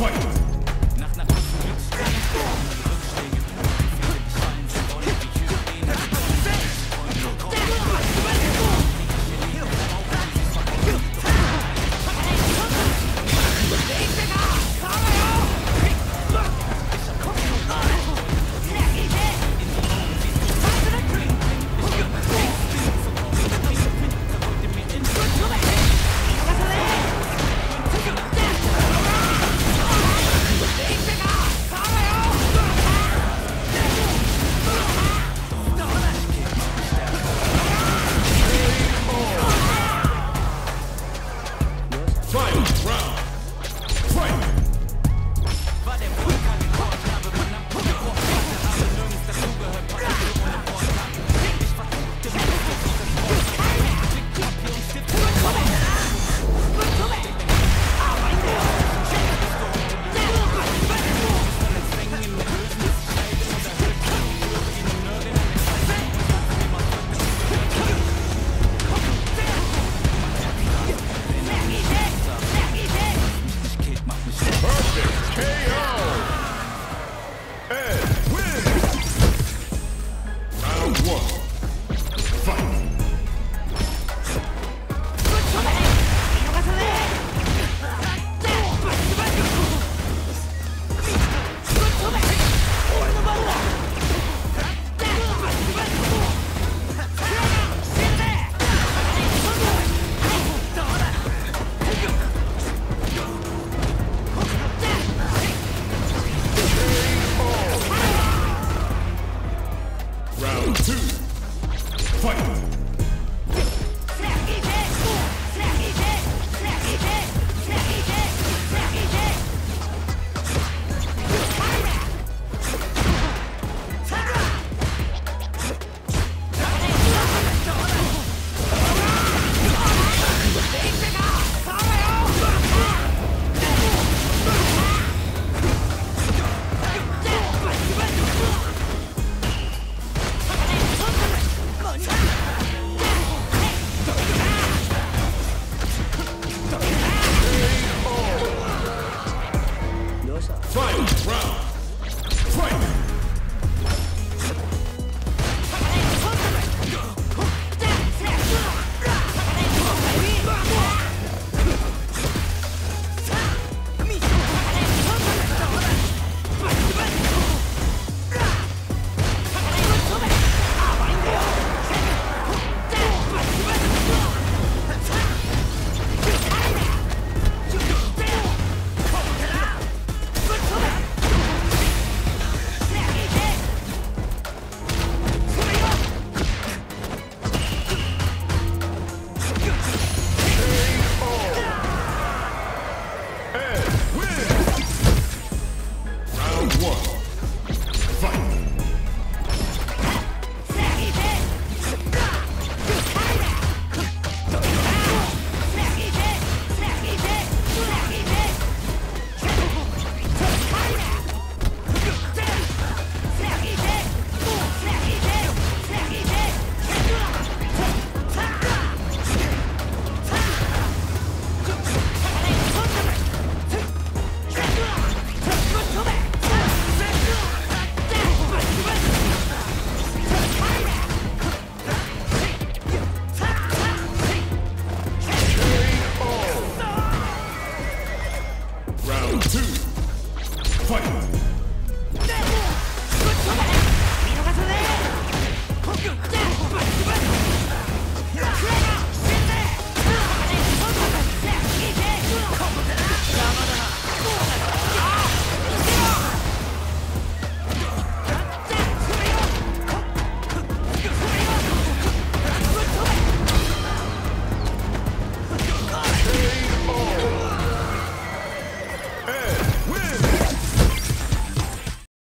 Fight!